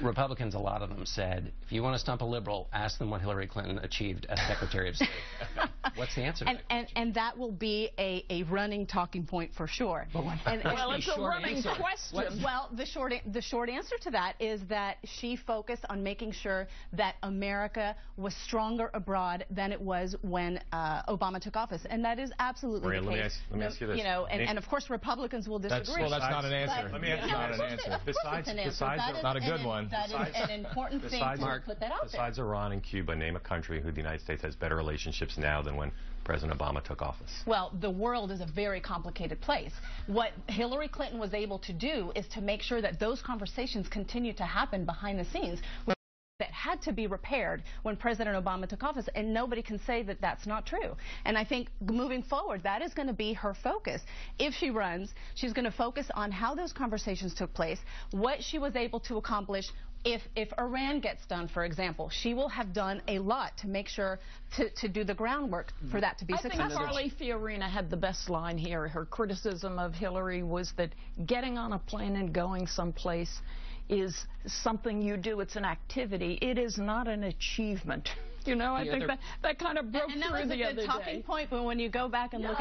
Republicans, a lot of them said, if you want to stump a liberal, ask them what Hillary Clinton achieved as Secretary of State. What's the answer? And, and, and that will be a, a running talking point for sure. And, well, it's a running answer. question. What- well, the short the short answer to that is that she focused on making sure that America was stronger abroad than it was when uh, Obama took office, and that is absolutely Maria, the let me case. ask- let me No, ask you this. You know, and, and of course Republicans will disagree. That's, well, that's not an answer. But- Let me ask you No, not an answer. it- Besides- an answer. besides- That is Not a good an- one. That is an important thing Besides, to put that out there. besides Iran and Cuba, name a country who the United States has better relationships now than when President Obama took office. Well, the world is a very complicated place. What Hillary Clinton was able to do is to make sure that those conversations continue to happen behind the scenes. That had to be repaired when President Obama took office, and nobody can say that that's not true. And I think moving forward, that is going to be her focus. If she runs, she's going to focus on how those conversations took place, what she was able to accomplish. If, if Iran gets done, for example, she will have done a lot to make sure to, to do the groundwork for that to be I think successful. Carly Fiorina had the best line here. Her criticism of Hillary was that getting on a plane and going someplace is something you do. It's an activity. It is not an achievement. You know, I The think that, that kind of broke and that through was a the good talking day. point, but when you go back and look at